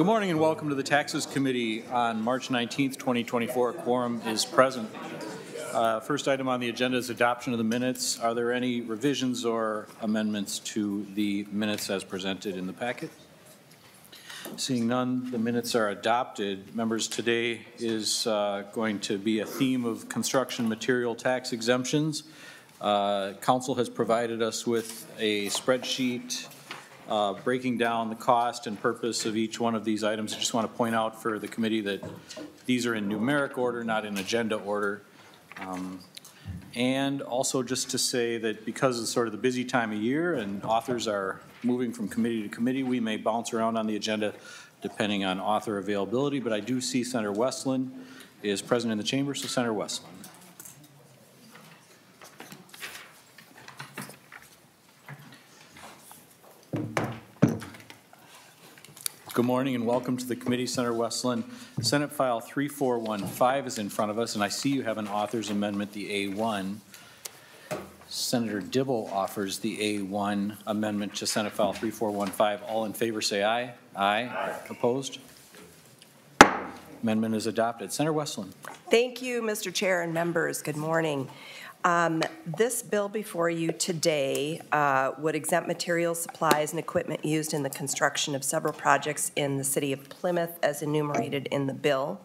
Good morning and welcome to the Taxes Committee on March 19th, 2024. Quorum is present. Uh, First item on the agenda is adoption of the minutes. Are there any revisions or amendments to the minutes as presented in the packet? Seeing none, the minutes are adopted. Members, today is uh, going to be a theme of construction material tax exemptions. Uh, Council has provided us with a spreadsheet uh, breaking down the cost and purpose of each one of these items. I just want to point out for the committee that these are in numeric order, not in agenda order. Um, And also just to say that because it's sort of the busy time of year and authors are moving from committee to committee, we may bounce around on the agenda depending on author availability, but I do see Senator Westlin is present in the chamber, so Senator Westlin. Good morning and welcome to the committee, Senator Westlin. Senate File 3415 is in front of us, and I see you have an author's amendment, the A1. Senator Dibble offers the A1 amendment to Senate File 3415. All in favor, say aye. Aye. Opposed? Amendment is adopted. Senator Westlin. Thank you, Mr. Chair and members. Good morning. Um, This bill before you today uh, would exempt materials, supplies, and equipment used in the construction of several projects in the city of Plymouth as enumerated in the bill.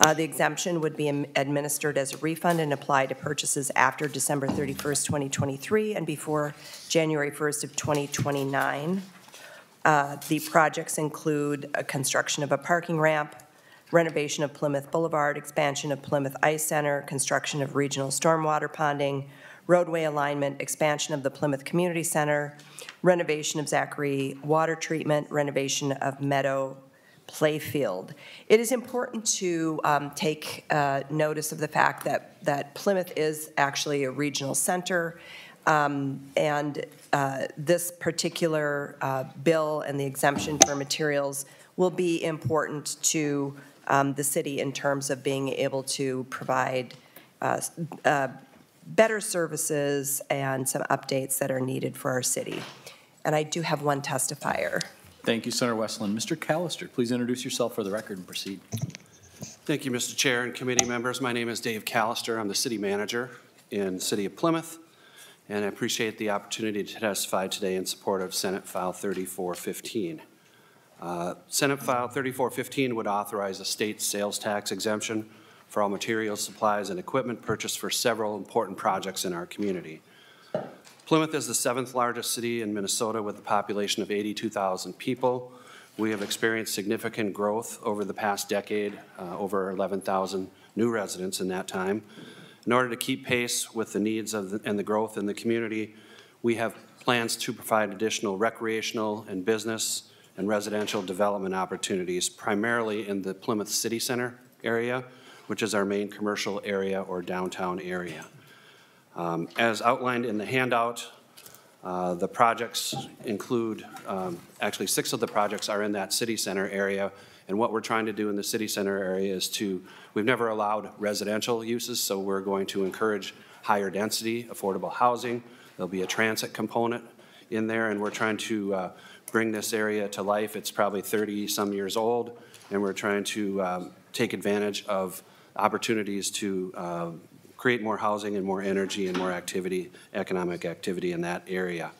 Uh, The exemption would be administered as a refund and apply to purchases after December 31st, 2023, and before January 1st of 2029. Uh, The projects include a construction of a parking ramp, renovation of Plymouth Boulevard, expansion of Plymouth Ice Center, construction of regional stormwater ponding, roadway alignment, expansion of the Plymouth Community Center, renovation of Zachary Water Treatment, renovation of Meadow Playfield. It is important to um, take uh, notice of the fact that, that Plymouth is actually a regional center, um, and uh, this particular uh, bill and the exemption for materials will be important to um, the city in terms of being able to provide uh, uh, better services and some updates that are needed for our city. And I do have one testifier. Thank you, Senator Westlin. Mr. Callister, please introduce yourself for the record and proceed. Thank you, Mr. Chair and committee members. My name is Dave Callister. I'm the city manager in the city of Plymouth, and I appreciate the opportunity to testify today in support of Senate File 3415. Uh, Senate File 3415 would authorize a state sales tax exemption for all materials, supplies, and equipment purchased for several important projects in our community. Plymouth is the seventh largest city in Minnesota with a population of 82,000 people. We have experienced significant growth over the past decade, uh, over 11,000 new residents in that time. In order to keep pace with the needs of the, and the growth in the community, we have plans to provide additional recreational and business and residential development opportunities, primarily in the Plymouth City Center area, which is our main commercial area or downtown area. Um, As outlined in the handout, uh, the projects include, um, actually, six of the projects are in that city center area. And what we're trying to do in the city center area is to, we've never allowed residential uses, so we're going to encourage higher density, affordable housing. There'll be a transit component in there, and we're trying to uh, bring this area to life. It's probably 30-some years old, and we're trying to um, take advantage of opportunities to uh, create more housing and more energy and more activity, economic activity in that area.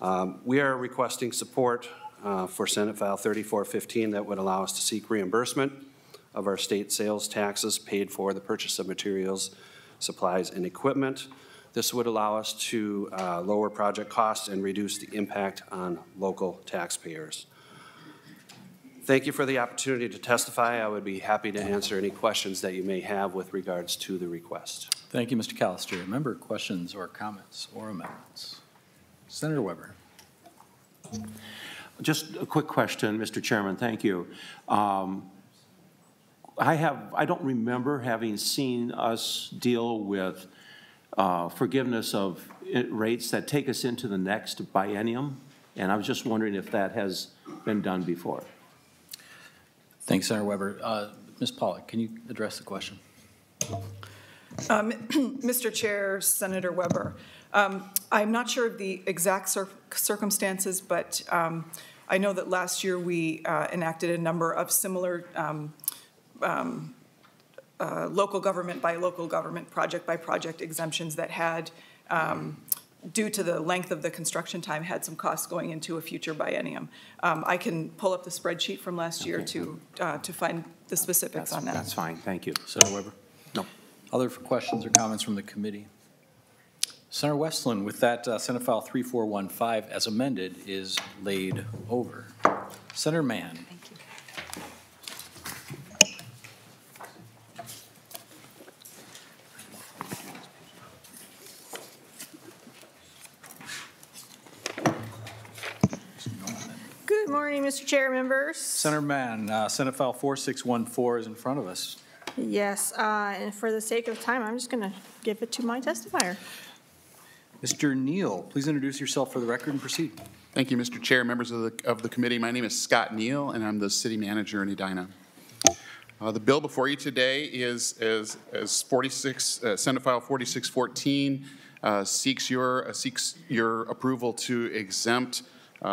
Um, We are requesting support uh, for Senate File 3415 that would allow us to seek reimbursement of our state sales taxes paid for the purchase of materials, supplies, and equipment. This would allow us to uh, lower project costs and reduce the impact on local taxpayers. Thank you for the opportunity to testify. I would be happy to answer any questions that you may have with regards to the request. Thank you, Mr. Callister. Member questions or comments or amendments? Senator Weber. Just a quick question, Mr. Chairman, thank you. Um, I have, I don't remember having seen us deal with uh, forgiveness of rates that take us into the next biennium, and I was just wondering if that has been done before. Thanks, Senator Weber. Uh, Ms. Pollock, can you address the question? Mr. Chair, Senator Weber, um, I'm not sure of the exact cir- circumstances, but um, I know that last year we uh, enacted a number of similar um, um, uh, local government by local government, project by project exemptions that had, um, due to the length of the construction time, had some costs going into a future biennium. Um, I can pull up the spreadsheet from last year Okay. to, uh, to find the specifics That's, on that. that's fine, thank you. Senator Weber? No. Other questions or comments from the committee? Senator Westlin, with that, uh, Senate File 3415 as amended is laid over. Senator Mann? Good morning, Mr. Chair, members. Senator Mann, uh, Senate File 4614 is in front of us. Yes, uh, and for the sake of time, I'm just going to give it to my testifier. Mr. Neal, please introduce yourself for the record and proceed. Thank you, Mr. Chair, members of the, of the committee. My name is Scott Neal, and I'm the city manager in Edina. Uh, The bill before you today is, is, is 46, uh, Senate File 4614, uh, seeks your, uh, seeks your approval to exempt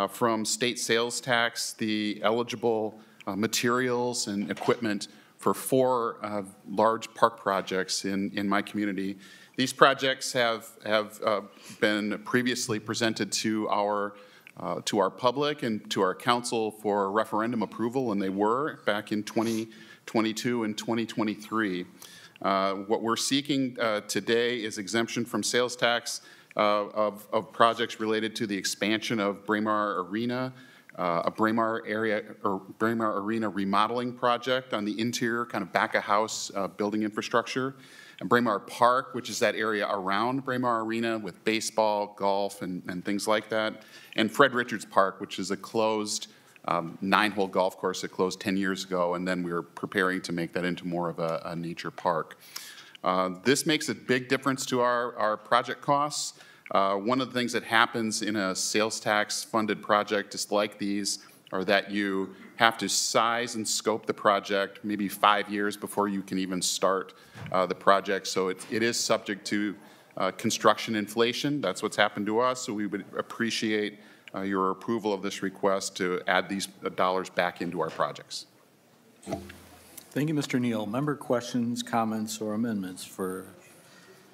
from state sales tax the eligible uh, materials and equipment for four uh, large park projects in, in my community. These projects have, have uh, been previously presented to our, uh, to our public and to our council for referendum approval, and they were back in 2022 and 2023. Uh, What we're seeking uh, today is exemption from sales tax uh, of, of projects related to the expansion of Braemar Arena, uh, a Braemar area, or Braemar Arena remodeling project on the interior, kind of back-of-house uh, building infrastructure, and Braemar Park, which is that area around Braemar Arena with baseball, golf, and, and things like that, and Fred Richards Park, which is a closed um, nine-hole golf course that closed 10 years ago, and then we were preparing to make that into more of a, a nature park. Uh, This makes a big difference to our, our project costs. Uh, One of the things that happens in a sales tax-funded project just like these are that you have to size and scope the project maybe five years before you can even start uh, the project. So it, it is subject to uh, construction inflation. That's what's happened to us, so we would appreciate uh, your approval of this request to add these uh, dollars back into our projects. Thank you, Mr. Neal. Member questions, comments, or amendments for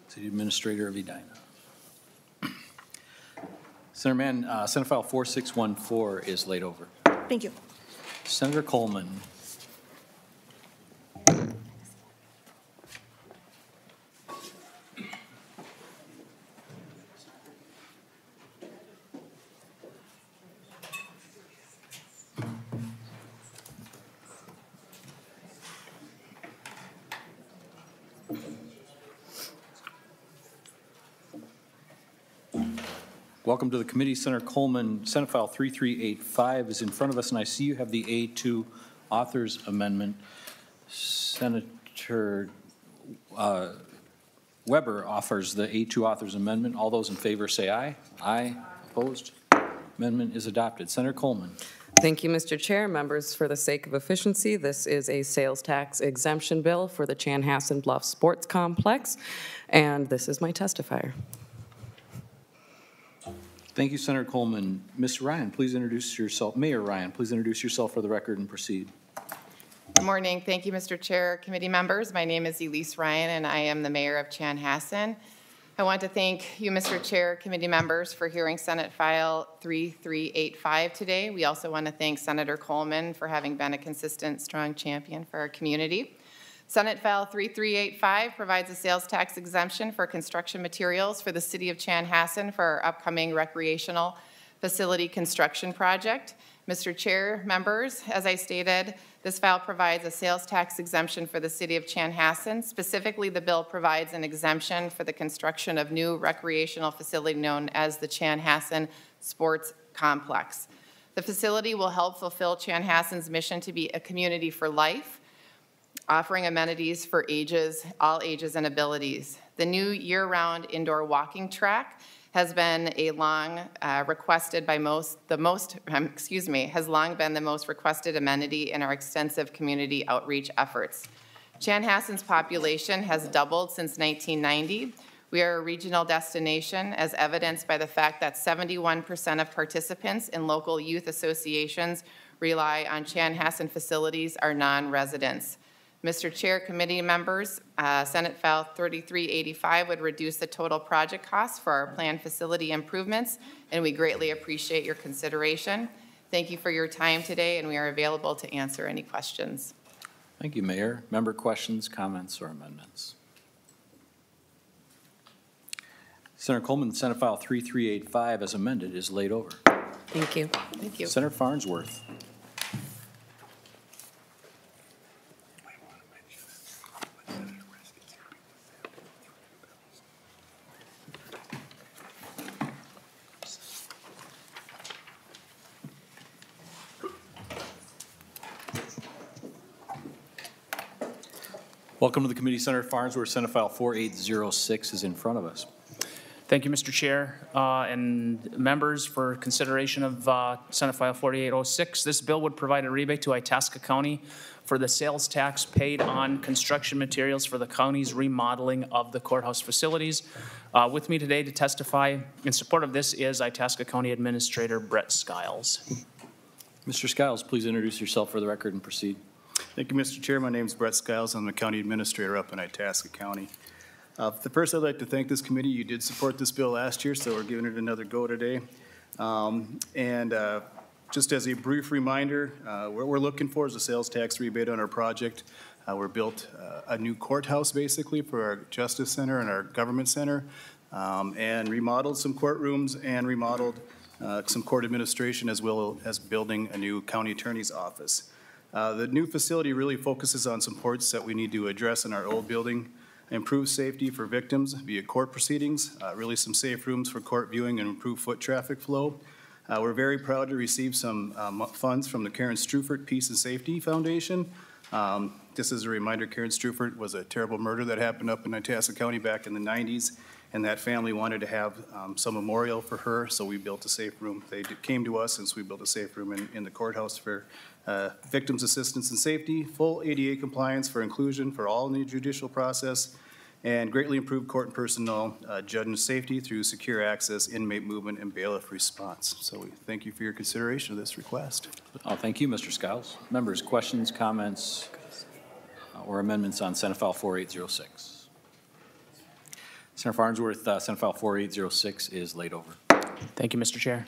City Administrator of Edina? Senator Mann, uh, Senate File 4614 is laid over. Thank you. Senator Coleman. Welcome to the committee. Senator Coleman, Senate File 3385 is in front of us, and I see you have the A2 Authors Amendment. Senator uh, Weber offers the A2 Authors Amendment. All those in favor say aye. Aye. Opposed? Amendment is adopted. Senator Coleman. Thank you, Mr. Chair. Members, for the sake of efficiency, this is a sales tax exemption bill for the Chanhassen Bluff Sports Complex, and this is my testifier. Thank you, Senator Coleman. Ms. Ryan, please introduce yourself. Mayor Ryan, please introduce yourself for the record and proceed. Good morning. Thank you, Mr. Chair, committee members. My name is Elise Ryan, and I am the mayor of Chanhassen. I want to thank you, Mr. Chair, committee members, for hearing Senate File 3385 today. We also want to thank Senator Coleman for having been a consistent, strong champion for our community. Senate File 3385 provides a sales tax exemption for construction materials for the city of Chanhassen for our upcoming recreational facility construction project. Mr. Chair, members, as I stated, this file provides a sales tax exemption for the city of Chanhassen. Specifically, the bill provides an exemption for the construction of new recreational facility known as the Chanhassen Sports Complex. The facility will help fulfill Chanhassen's mission to be a community for life, offering amenities for ages, all ages and abilities. The new year-round indoor walking track has been a long uh, requested by most, the most, um, excuse me, has long been the most requested amenity in our extensive community outreach efforts. Chanhassen's population has doubled since 1990. We are a regional destination, as evidenced by the fact that 71% of participants in local youth associations rely on Chanhassen facilities are non-residents. Mr. Chair, committee members, uh, Senate File 3385 would reduce the total project cost for our planned facility improvements, and we greatly appreciate your consideration. Thank you for your time today, and we are available to answer any questions. Thank you, Mayor. Member questions, comments, or amendments? Senator Coleman, Senate File 3385 as amended is laid over. Thank you. Thank you. Senator Farnsworth. Welcome to the committee, Senator Farnsworth. Senate File 4806 is in front of us. Thank you, Mr. Chair, uh, and members for consideration of uh, Senate File 4806. This bill would provide a rebate to Itasca County for the sales tax paid on construction materials for the county's remodeling of the courthouse facilities. Uh, With me today to testify in support of this is Itasca County Administrator Brett Skiles. Mr. Skiles, please introduce yourself for the record and proceed. Thank you, Mr. Chair. My name is Brett Skiles. I'm the county administrator up in Itasca County. Uh, the First, I'd like to thank this committee. You did support this bill last year, so we're giving it another go today. Um, And uh, just as a brief reminder, uh, what we're looking for is a sales tax rebate on our project. Uh, We're built uh, a new courthouse, basically, for our justice center and our government center, um, and remodeled some courtrooms and remodeled uh, some court administration, as well as building a new county attorney's office. Uh, The new facility really focuses on some ports that we need to address in our old building. Improve safety for victims via court proceedings, uh, really some safe rooms for court viewing and improve foot traffic flow. Uh, We're very proud to receive some um, funds from the Karen Strufert Peace and Safety Foundation. Um, Just as a reminder, Karen Strufert was a terrible murder that happened up in Itasca County back in the 90s, and that family wanted to have um, some memorial for her, so we built a safe room. They came to us since we built a safe room in, in the courthouse for uh, victims' assistance and safety, full ADA compliance for inclusion for all in the judicial process, and greatly improved court and personnel uh, judge and safety through secure access, inmate movement, and bailiff response. So we thank you for your consideration of this request. Oh, thank you, Mr. Skiles. Members, questions, comments, uh, or amendments on Senate File 4806? Senator Farnsworth, uh, Senate File 4806 is laid over. Thank you, Mr. Chair.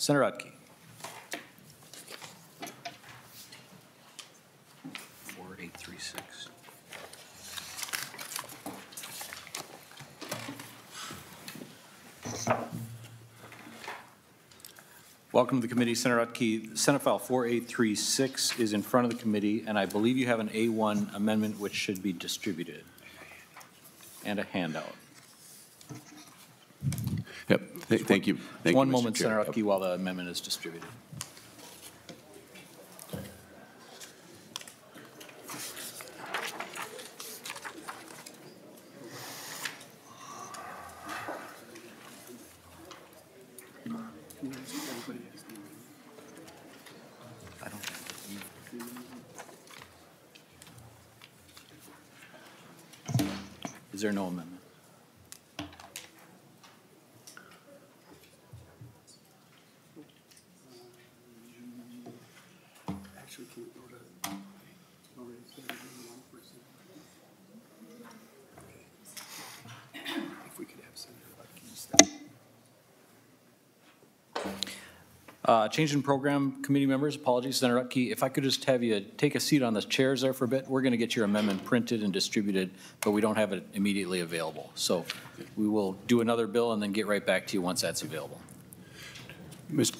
Senator Utke. 4836. Welcome to the committee, Senator Utke. Senate File 4836 is in front of the committee, and I believe you have an A1 amendment which should be distributed, and a handout. Thank you. Thank One Mr. moment. Senator. Utke, while the amendment is distributed. Uh, Change in program, committee members, apologies, Senator Utke, if I could just have you take a seat on the chairs there for a bit. We're going to get your amendment printed and distributed, but we don't have it immediately available. So we will do another bill and then get right back to you once that's available. Mis-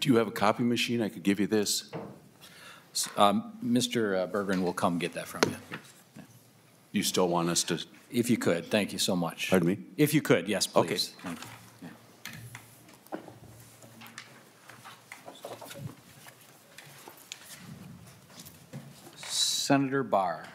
Do you have a copy machine? I could give you this. Um, Mr. Bergeron will come get that from you. You still want us to, If you could, thank you so much. pardon me? If you could, yes, Okay. please. Thank Senator Bahr.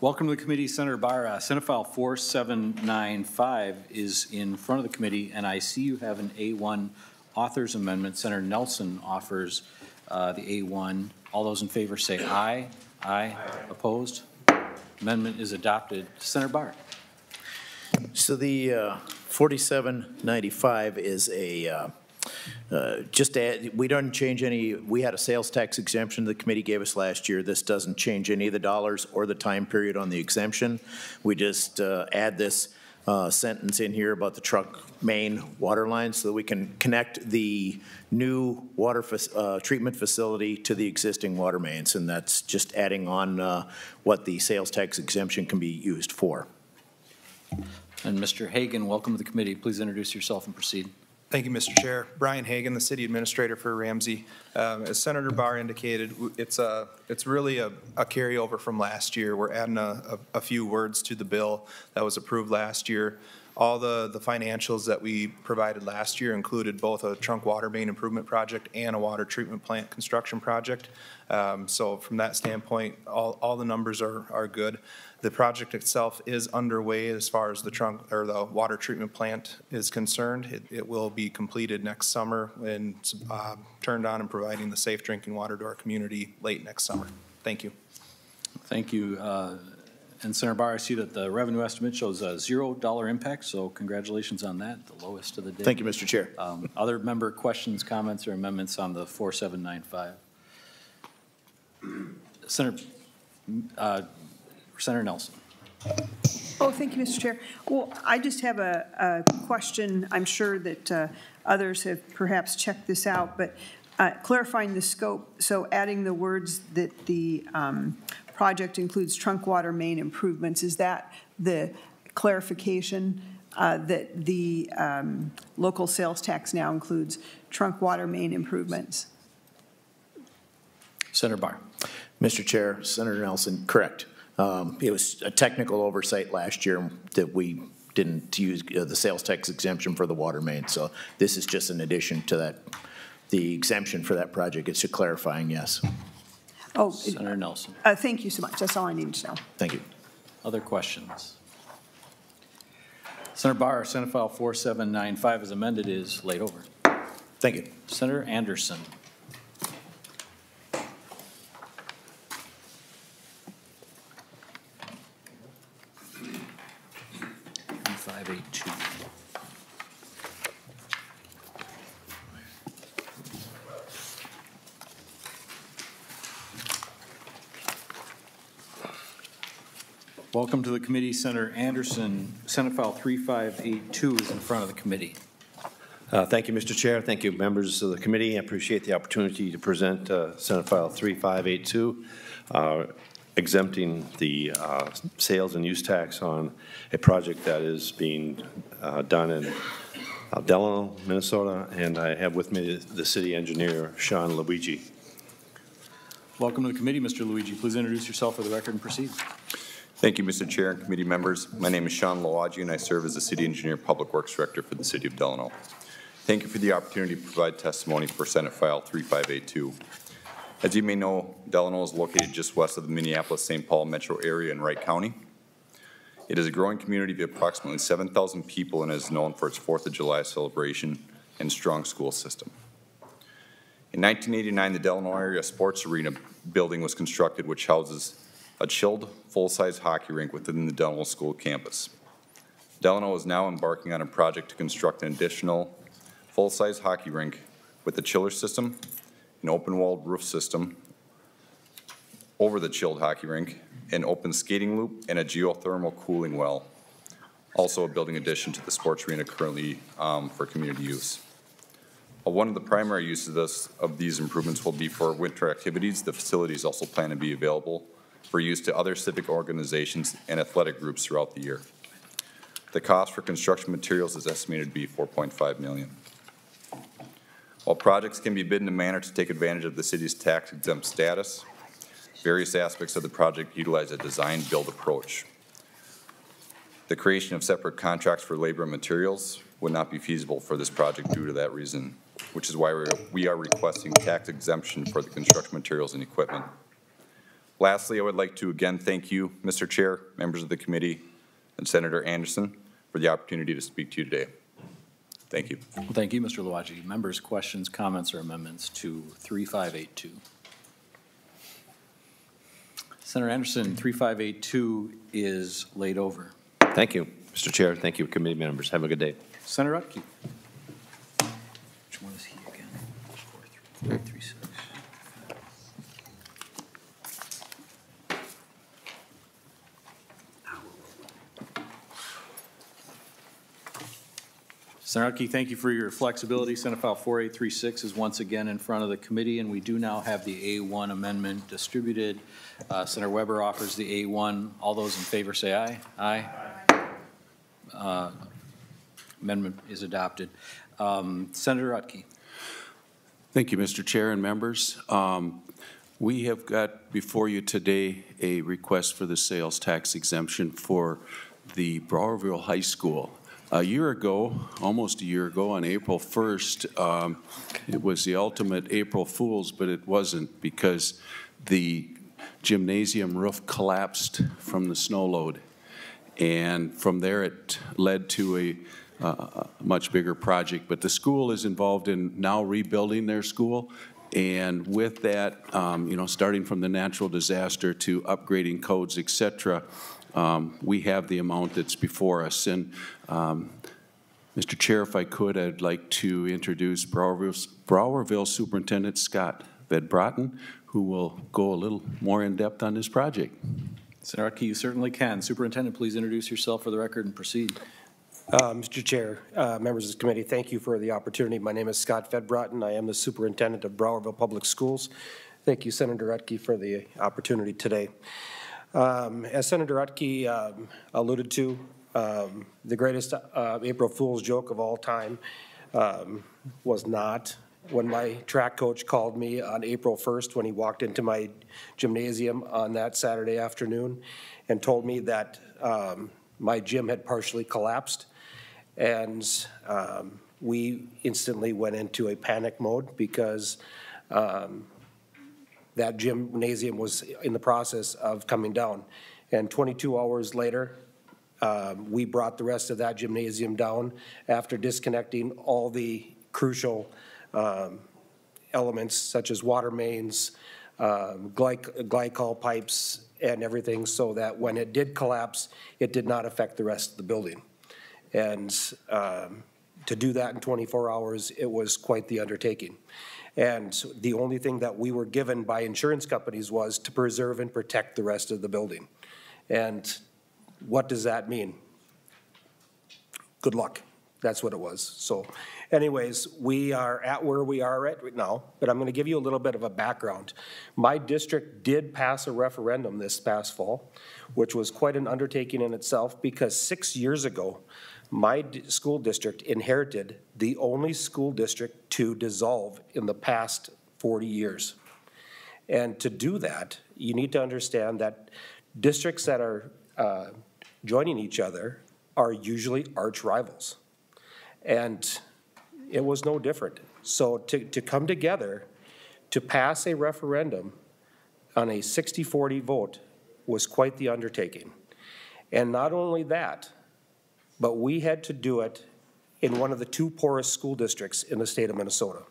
Welcome to the committee, Senator Bahr. Uh, Senate File 4795 is in front of the committee, and I see you have an A1 Authors Amendment. Senator Nelson offers uh, the A1. All those in favor say aye. Aye. Opposed? Amendment is adopted. Senator Bahr. So the uh, 4795 is a, uh, uh, just add, we don't change any, we had a sales tax exemption the committee gave us last year. This doesn't change any of the dollars or the time period on the exemption. We just uh, add this uh, sentence in here about the trunk main water line so that we can connect the new water uh, treatment facility to the existing water mains. And that's just adding on uh, what the sales tax exemption can be used for. And Mr. Hagen, welcome to the committee. Please introduce yourself and proceed. Thank you, Mr. Chair. Brian Hagen, the City Administrator for Ramsey. Um, As Senator Bahr indicated, it's a, it's really a a carryover from last year. We're adding a, a a few words to the bill that was approved last year. All the, the financials that we provided last year included both a trunk water main improvement project and a water treatment plant construction project. Um, So from that standpoint, all, all the numbers are, are good. The project itself is underway as far as the trunk, or the water treatment plant is concerned. It, it will be completed next summer and uh, turned on and providing the safe drinking water to our community late next summer. Thank you. Thank you. Uh, And Senator Bahr, I see that the revenue estimate shows a $0 impact, so congratulations on that, the lowest of the day. Thank you, Mr. Chair. Um, Other member questions, comments, or amendments on the 4795? Senator, uh, Senator Nelson. Oh, thank you, Mr. Chair. Well, I just have a, a question. I'm sure that uh, others have perhaps checked this out, but uh, clarifying the scope, so adding the words that the um, project includes trunk water main improvements, is that the clarification uh, that the um, local sales tax now includes trunk water main improvements? Senator Bahr. Mr. Chair, Senator Nelson, correct. Um, It was a technical oversight last year that we didn't use uh, the sales tax exemption for the water main. So this is just an addition to that, the exemption for that project. It's a clarifying, yes. Oh, it- Senator Nelson. uh, thank you so much. That's all I needed to know. Thank you. Other questions? Senator Bahr, Senate File 4795 as amended is laid over. Thank you. Senator Anderson. Five eight two. Welcome to the committee, Senator Anderson. Senate File 3582 is in front of the committee. Uh, Thank you, Mr. Chair. Thank you, members of the committee. I appreciate the opportunity to present uh, Senate File 3582, uh, exempting the uh, sales and use tax on a project that is being uh, done in Delano, Minnesota, and I have with me the city engineer, Sean Louwagie. Welcome to the committee, Mr. Louwagie. Please introduce yourself for the record and proceed. Thank you, Mr. Chair and committee members. My name is Sean Louwagie, and I serve as the City Engineer Public Works Director for the City of Delano. Thank you for the opportunity to provide testimony for Senate File 3582. As you may know, Delano is located just west of the Minneapolis-St. Paul metro area in Wright County. It is a growing community of approximately 7,000 people and is known for its Fourth of July celebration and strong school system. In 1989, the Delano Area Sports Arena building was constructed, which houses a chilled, full-size hockey rink within the Delano School campus. Delano is now embarking on a project to construct an additional full-size hockey rink with a chiller system, an open-walled roof system over the chilled hockey rink, an open skating loop, and a geothermal cooling well. Also a building addition to the sports arena currently um, for community use. Uh, One of the primary uses of this, of these improvements will be for winter activities. The facilities also plan to be available for use to other civic organizations and athletic groups throughout the year. The cost for construction materials is estimated to be 4.5 million. While projects can be bid in a manner to take advantage of the city's tax exempt status, various aspects of the project utilize a design-build approach. The creation of separate contracts for labor and materials would not be feasible for this project due to that reason, which is why we are requesting tax exemption for the construction materials and equipment. Lastly, I would like to again thank you, Mr. Chair, members of the committee, and Senator Anderson for the opportunity to speak to you today. Thank you. Well, Thank you, Mr. Louwagie. Members, questions, comments, or amendments to 3582? Senator Anderson, 3582 is laid over. Thank you, Mr. Chair. Thank you, committee members. Have a good day. Senator Utke. Which one is he again? Four, three, four, three, six. Senator Utke, thank you for your flexibility. Senate File 4836 is once again in front of the committee, and we do now have the A1 amendment distributed. Uh, Senator Weber offers the A1. All those in favor say aye. Aye. Uh, Amendment is adopted. Um, Senator Utke. Thank you, Mr. Chair and members. Um, We have got before you today a request for the sales tax exemption for the Browerville High School. A year ago, almost a year ago, on April 1st, um, it was the ultimate April Fool's, but it wasn't because the gymnasium roof collapsed from the snow load. And from there, it led to a uh, much bigger project. But the school is involved in now rebuilding their school. And with that, um, you know, starting from the natural disaster to upgrading codes, et cetera, um, we have the amount that's before us. And um, Mr. Chair, if I could, I'd like to introduce Browerville, Browerville Superintendent Scott Vedbrotten, who will go a little more in depth on this project. Senator Utke, you certainly can. Superintendent, please introduce yourself for the record and proceed. Uh, Mr. Chair, uh, members of the committee, thank you for the opportunity. My name is Scott Fedbrotten. I am the superintendent of Browerville Public Schools. Thank you, Senator Utke, for the opportunity today. Um, As Senator Utke um, alluded to, um, the greatest uh, April Fool's joke of all time um, was not when my track coach called me on April 1st when he walked into my gymnasium on that Saturday afternoon and told me that um, my gym had partially collapsed. And um, we instantly went into a panic mode because um, that gymnasium was in the process of coming down. And 22 hours later, um, we brought the rest of that gymnasium down after disconnecting all the crucial um, elements such as water mains, um, glyc- glycol pipes, and everything, so that when it did collapse, it did not affect the rest of the building. And um, to do that in 24 hours, it was quite the undertaking. And the only thing that we were given by insurance companies was to preserve and protect the rest of the building. And what does that mean? Good luck. That's what it was. So anyways, we are at where we are right now, but I'm going to give you a little bit of a background. My district did pass a referendum this past fall, which was quite an undertaking in itself because six years ago, my school district inherited the only school district to dissolve in the past 40 years. And to do that, you need to understand that districts that are uh, joining each other are usually arch rivals. And it was no different. So to, to come together to pass a referendum on a 60-40 vote was quite the undertaking. And not only that, but we had to do it in one of the two poorest school districts in the state of Minnesota.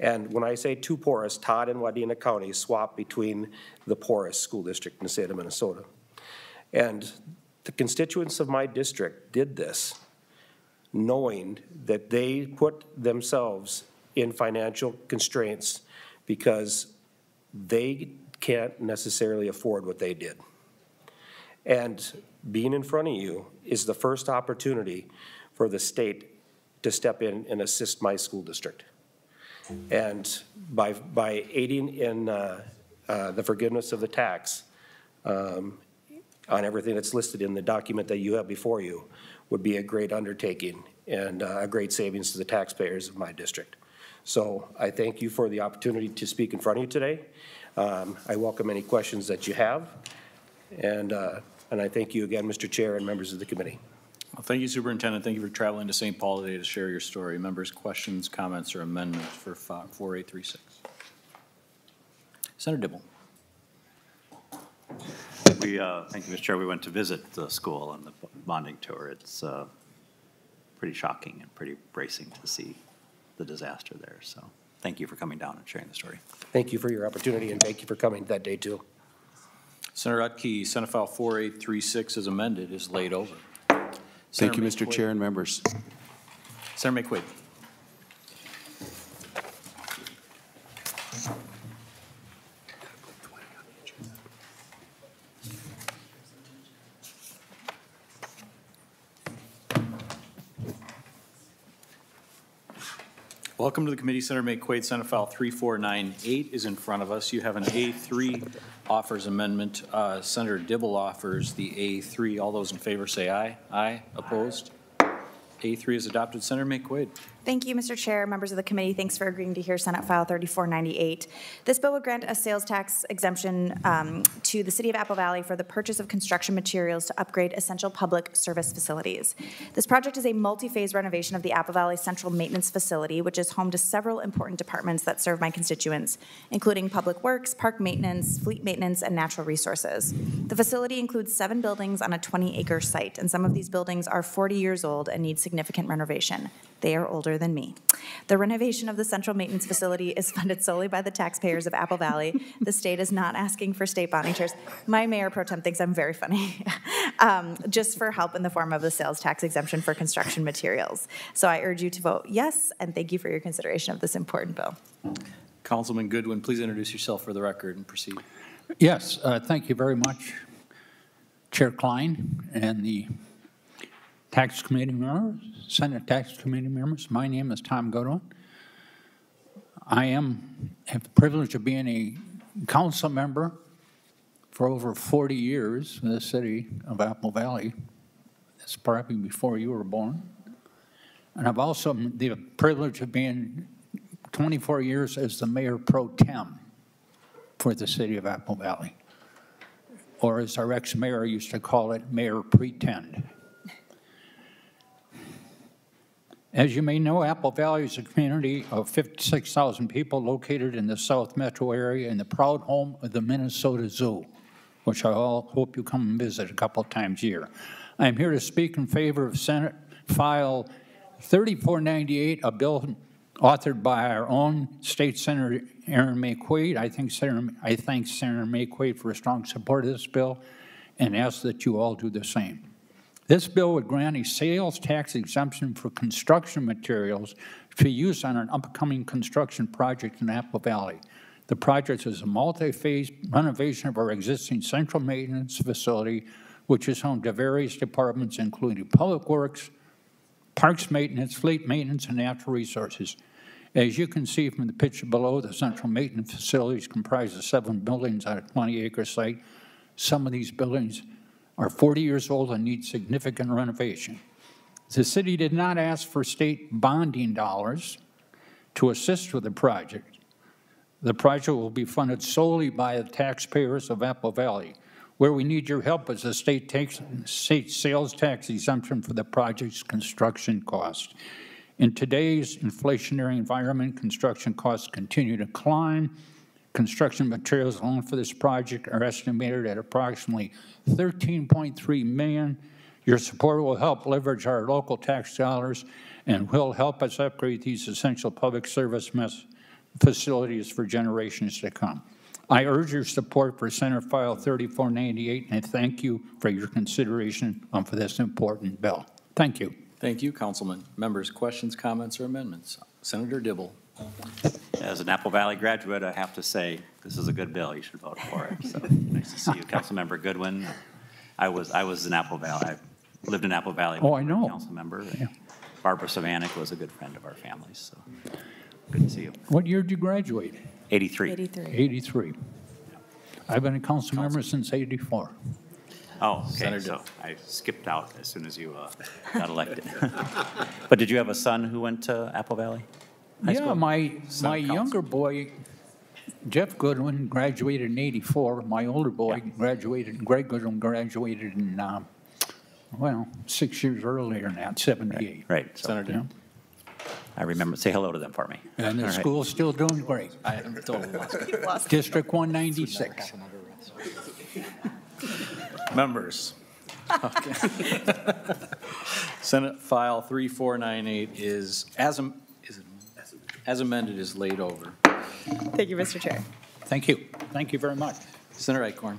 And when I say two poorest, Todd and Wadena County swap between the poorest school district in the state of Minnesota. And the constituents of my district did this knowing that they put themselves in financial constraints because they can't necessarily afford what they did. And being in front of you is the first opportunity for the state to step in and assist my school district. And by, by aiding in uh, uh, the forgiveness of the tax um, on everything that's listed in the document that you have before you would be a great undertaking and uh, a great savings to the taxpayers of my district. So I thank you for the opportunity to speak in front of you today. Um, I welcome any questions that you have. And, uh, and I thank you again, Mr. Chair and members of the committee. Well, thank you, Superintendent. Thank you for traveling to St. Paul today to share your story. Members, questions, comments, or amendments for fi- 4836? Senator Dibble. We, uh, thank you, Mr. Chair. We went to visit the school on the bonding tour. It's uh, pretty shocking and pretty bracing to see the disaster there. So thank you for coming down and sharing the story. Thank you for your opportunity, and thank you for coming that day, too. Senator Utke, Senate File 4836 as amended is laid over. Thank you, Senator Mr. Chair and members. Senator Maye Quade. Welcome to the committee, center. Senator Maye Quade. Senate File 3498 is in front of us. You have an A3 offers amendment. Uh, Senator Dibble offers the A3. All those in favor say aye. Aye. Opposed? A3 is adopted. Senator Maye Quade. Thank you, Mr. Chair, members of the committee. Thanks for agreeing to hear Senate File 3498. This bill would grant a sales tax exemption um, to the city of Apple Valley for the purchase of construction materials to upgrade essential public service facilities. This project is a multi-phase renovation of the Apple Valley Central Maintenance Facility, which is home to several important departments that serve my constituents, including public works, park maintenance, fleet maintenance, and natural resources. The facility includes seven buildings on a 20-acre site, and some of these buildings are 40 years old and need significant renovation. They are older than me. The renovation of the central maintenance facility is funded solely by the taxpayers of Apple Valley. The state is not asking for state bonding shares. My mayor pro tem thinks I'm very funny. um, just for help in the form of the sales tax exemption for construction materials. So I urge you to vote yes, and thank you for your consideration of this important bill. Councilman Goodwin, please introduce yourself for the record and proceed. Yes, uh, thank you very much, Chair Klein and the Tax Committee members, Senate Tax Committee members. My name is Tom Goodwin. I am, have the privilege of being a council member for over 40 years in the city of Apple Valley. That's probably before you were born. And I've also the privilege of being 24 years as the mayor pro tem for the city of Apple Valley. Or as our ex-mayor used to call it, mayor pretend. As you may know, Apple Valley is a community of 56,000 people located in the South Metro area and the proud home of the Minnesota Zoo, which I all hope you come and visit a couple times a year. I am here to speak in favor of Senate File 3498, a bill authored by our own State Senator Erin Maye Quade. I think Senator, I thank Senator Maye Quade for strong support of this bill and ask that you all do the same. This bill would grant a sales tax exemption for construction materials to use on an upcoming construction project in Apple Valley. The project is a multi-phase renovation of our existing central maintenance facility, which is home to various departments, including public works, parks maintenance, fleet maintenance, and natural resources. As you can see from the picture below, the central maintenance facilities comprise of seven buildings on a 20-acre site. Some of these buildings are 40 years old and need significant renovation. The city did not ask for state bonding dollars to assist with the project. The project will be funded solely by the taxpayers of Apple Valley. Where we need your help is the state, tax, state sales tax exemption for the project's construction cost. In today's inflationary environment, construction costs continue to climb. Construction materials alone for this project are estimated at approximately 13.3 million. Your support will help leverage our local tax dollars and will help us upgrade these essential public service facilities for generations to come. I urge your support for Senate File 3498, and thank you for your consideration for this important bill. Thank you. Thank you, Councilman. Members, questions, comments, or amendments? Senator Dibble. As an Apple Valley graduate, I have to say, this is a good bill. You should vote for it. So nice to see you, Councilmember Goodwin. I was, I was in Apple Valley. I lived in Apple Valley. Oh, I know. Council member. Barbara Savanik was a good friend of our families, so good to see you. What year did you graduate? 83. 83. 83. I've been a council member since 84. Oh, okay, Senator so I skipped out as soon as you uh, got elected. But did you have a son who went to Apple Valley? High Yeah, school? my, Son my of council. younger boy, Jeff Goodwin, graduated in 84. My older boy graduated, Greg Goodwin graduated in, um, well, six years earlier than that, 78. Right. so- Yeah. I remember, say hello to them for me. And the All right. school's still doing great. I am totally lost. District 196. Members. Senate File 3498 is, as am- is it- as amended, is laid over. Thank you, Mr. Chair. Thank you. Thank you very much. Senator Eichorn.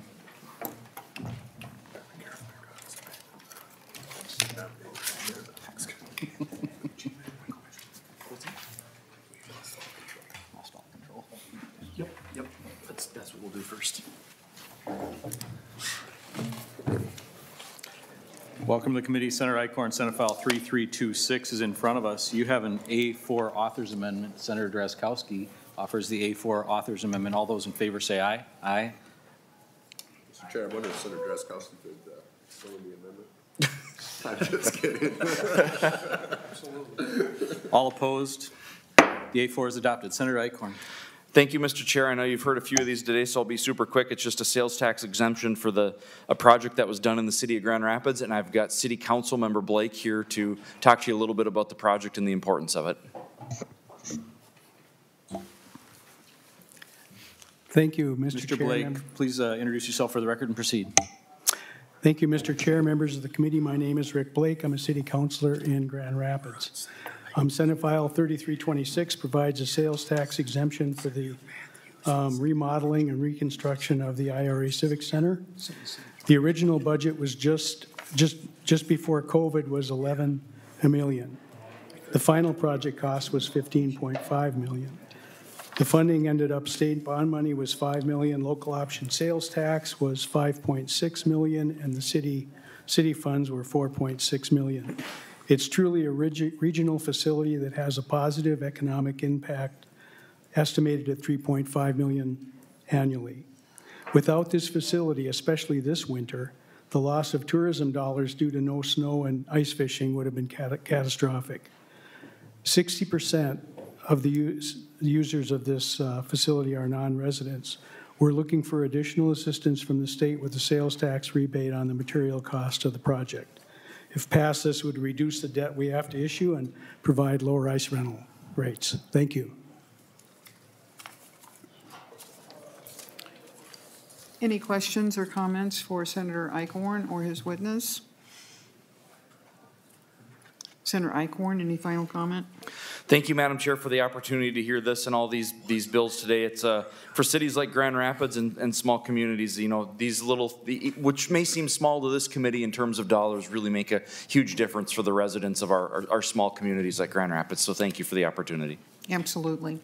Yep, yep, that's, that's what we'll do first. Welcome to the committee. Senator Eichorn, Senate File 3326 is in front of us. You have an A4 Authors Amendment. Senator Drazkowski offers the A4 Authors Amendment. All those in favor say aye. Aye. Mr. Chair, I wonder if Senator Drazkowski could uh, fill in the amendment. I'm just kidding. Absolutely. All opposed? The A4 is adopted. Senator Eichorn. Thank you, Mr. Chair. I know you've heard a few of these today, so I'll be super quick. It's just a sales tax exemption for the, a project that was done in the city of Grand Rapids, and I've got City Council Member Blake here to talk to you a little bit about the project and the importance of it. Thank you, Mr. Mr. Chairman. Blake, please uh, introduce yourself for the record and proceed. Thank you, Mr. Chair, members of the committee. My name is Rick Blake. I'm a city councilor in Grand Rapids. Um, Senate File 3326 provides a sales tax exemption for the um, remodeling and reconstruction of the IRA Civic Center. The original budget was just, just, just before COVID was 11 million. The final project cost was 15.5 million. The funding ended up, state bond money was 5 million, local option sales tax was 5.6 million, and the city, city funds were 4.6 million. It's truly a regi- regional facility that has a positive economic impact, estimated at 3.5 million annually. Without this facility, especially this winter, the loss of tourism dollars due to no snow and ice fishing would have been cata- catastrophic. 60% of the us- users of this uh, facility are non-residents. We're looking for additional assistance from the state with the sales tax rebate on the material cost of the project. If passed, this would reduce the debt we have to issue and provide lower ice rental rates. Thank you. Any questions or comments for Senator Eichorn or his witness? Senator Eichorn, any final comment? Thank you, Madam Chair, for the opportunity to hear this and all these, these bills today. It's, uh, for cities like Grand Rapids and, and small communities, you know, these little, the- which may seem small to this committee in terms of dollars, really make a huge difference for the residents of our, our, our small communities like Grand Rapids. So thank you for the opportunity. Absolutely.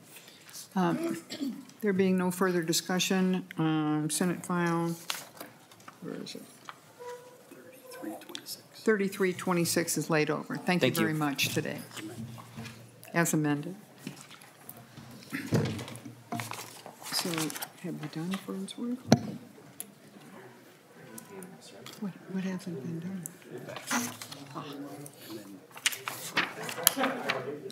Um, There being no further discussion, um, Senate file, where is it? 3326 is laid over. Thank Thank you. very much today. As amended. So have we done Farnsworth? What, what hasn't been done? Ah.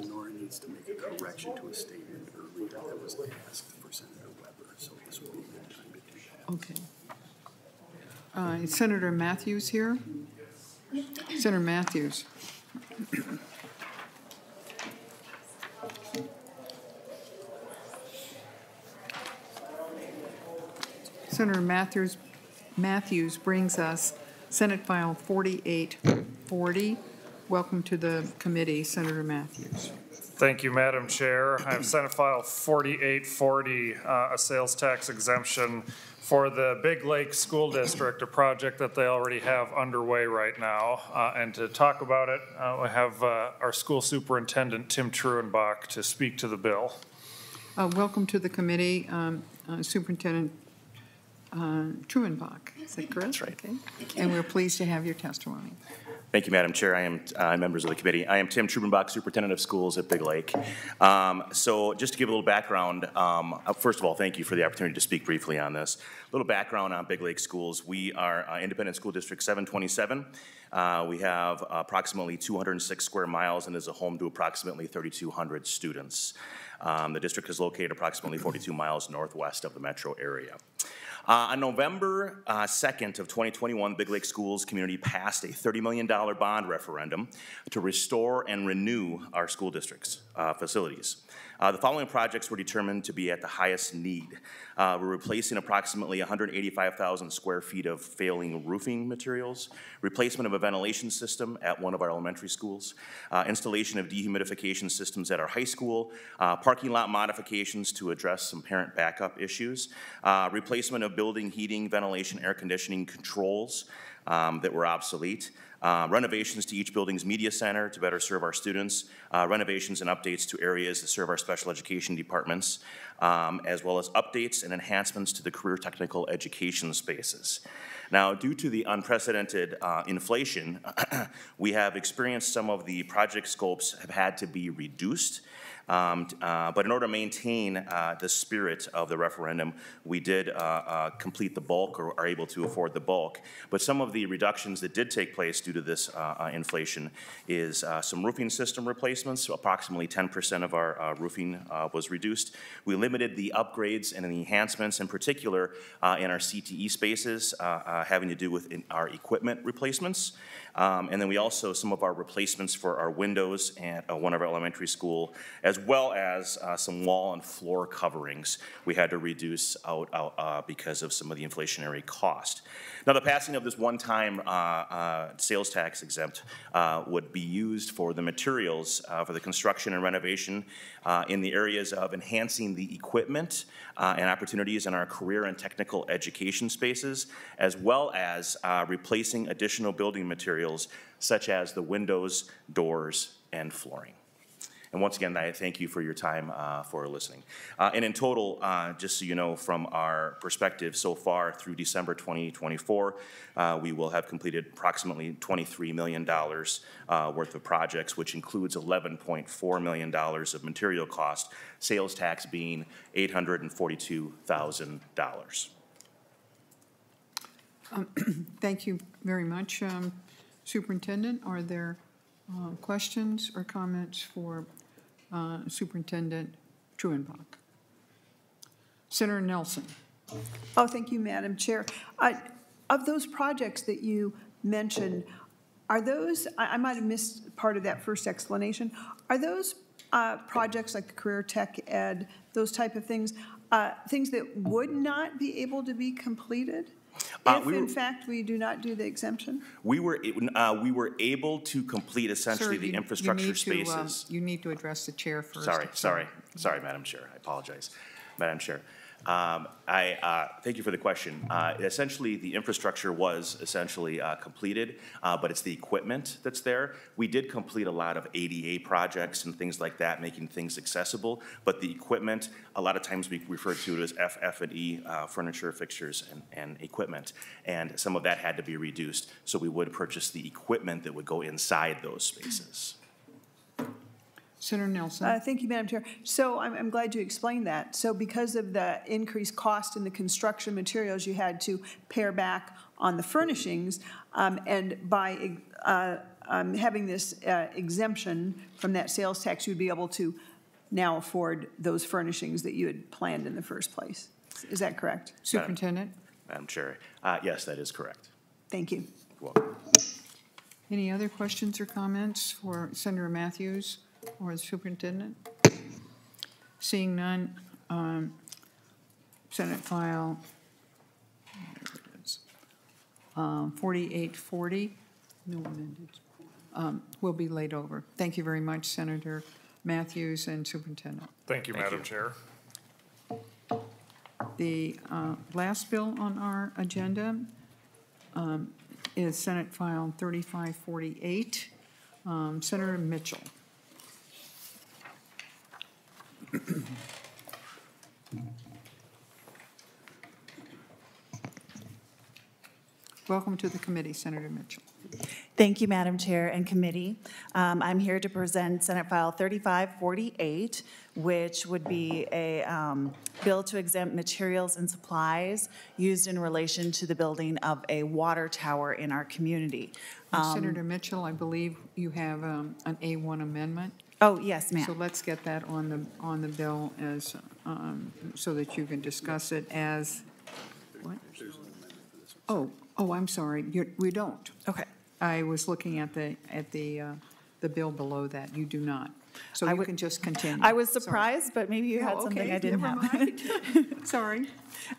Nora needs to make a correction to a statement earlier that was asked for Senator Weber, so this would be a good time to do that. Okay. Uh, Is Senator Mathews here? Senator Mathews. Senator Mathews, Mathews brings us Senate File 4840. Welcome to the committee, Senator Mathews. Thank you, Madam Chair. I have Senate File 4840, uh, a sales tax exemption for the Big Lake School District, a project that they already have underway right now. Uh, And to talk about it, uh, we have uh, our school superintendent, Tim Truenbach, to speak to the bill. Uh, Welcome to the committee, um, uh, Superintendent uh, Truenbach. Is that correct? That's right. And we're pleased to have your testimony. Thank you, Madam Chair. I am, uh, members of the committee. I am Tim Trubenbach, Superintendent of Schools at Big Lake. Um, So just to give a little background, um, uh, first of all, thank you for the opportunity to speak briefly on this. A little background on Big Lake Schools. We are uh, Independent School District 727. Uh, We have approximately 206 square miles and is a home to approximately 3,200 students. Um, The district is located approximately 42 miles northwest of the metro area. Uh, On November uh, 2nd of 2021, Big Lake Schools community passed a $30 million bond referendum to restore and renew our school district's uh, facilities. Uh, The following projects were determined to be at the highest need. Uh, We're replacing approximately 185,000 square feet of failing roofing materials, replacement of a ventilation system at one of our elementary schools, uh, installation of dehumidification systems at our high school, uh, parking lot modifications to address some parent backup issues, uh, replacement of building heating, ventilation, air conditioning controls um, that were obsolete, uh, renovations to each building's media center to better serve our students, uh, renovations and updates to areas that serve our special education departments, um, as well as updates and enhancements to the career technical education spaces. Now, due to the unprecedented uh, inflation, we have experienced some of the project scopes have had to be reduced. Um, uh, But in order to maintain uh, the spirit of the referendum, we did uh, uh, complete the bulk or are able to afford the bulk. But some of the reductions that did take place due to this uh, uh, inflation is some roofing system replacements. Approximately 10% of our roofing was reduced. We limited the upgrades and the enhancements, in particular in our CTE spaces, having to do with our equipment replacements. Um, And then we also, some of our replacements for our windows at uh, one of our elementary school, as well as uh, some wall and floor coverings we had to reduce out, out uh, because of some of the inflationary cost. Now, the passing of this one-time uh, uh, sales tax exempt uh, would be used for the materials uh, for the construction and renovation uh, in the areas of enhancing the equipment uh, and opportunities in our career and technical education spaces, as well as replacing additional building materials such as the windows, doors, and flooring. And once again, I thank you for your time uh, for listening. Uh, And in total, uh, just so you know, from our perspective so far through December 2024, uh, we will have completed approximately $23 million uh, worth of projects, which includes $11.4 million of material cost, sales tax being $842,000. Um, Thank you very much, um, Superintendent. Are there uh, questions or comments for uh, Superintendent Truenbach? Senator Nelson. Oh, thank you, Madam Chair. Uh, Of those projects that you mentioned, are those, I I might have missed part of that first explanation, are those uh, projects like Career Tech Ed, those type of things, uh, things that would not be able to be completed? Uh, If we in were- fact we do not do the exemption? We were, uh, we were able to complete Sir, essentially you- the you infrastructure need to, um, spaces. You need to address the chair first. Sorry, sorry, sorry, Madam Chair, I apologize. Madam Chair. Um, I, uh, thank you for the question. Uh, Essentially, the infrastructure was essentially uh, completed, uh, but it's the equipment that's there. We did complete a lot of ADA projects and things like that, making things accessible, but the equipment, a lot of times we refer to it as FF and E, uh, furniture, fixtures, and, and equipment. And some of that had to be reduced, so we would purchase the equipment that would go inside those spaces. Senator Nelson. Uh, Thank you, Madam Chair. So I'm, I'm glad you explained that. So because of the increased cost in the construction materials, you had to pare back on the furnishings, um, and by uh, um, having this uh, exemption from that sales tax, you'd be able to now afford those furnishings that you had planned in the first place. Is that correct? Superintendent. Madam Chair, uh, yes, that is correct. Thank you. You're welcome. Any other questions or comments for Senator Mathews or the superintendent? Seeing none, um, Senate file there it is, um, 4840, no amended, um, will be laid over. Thank you very much, Senator Mathews and Superintendent. Thank you, Madam Chair. The uh, last bill on our agenda um, is Senate File 3548. Um, Senator Mitchell. Welcome to the committee, Senator Mitchell. Thank you, Madam Chair and committee. Um, I'm here to present Senate File 3548, which would be a um, bill to exempt materials and supplies used in relation to the building of a water tower in our community. Um, Senator Mitchell, I believe you have um, an A1 amendment. Oh, yes, ma'am. So let's get that on the, on the bill as, um, so that you can discuss it as, what? Oh, oh, I'm sorry, you, we don't. Okay. I was looking at the, at the, uh, the bill below that, you do not. So I you can just continue. I was Sorry. surprised, but maybe you No, had something okay, I didn't never have. mind. Sorry.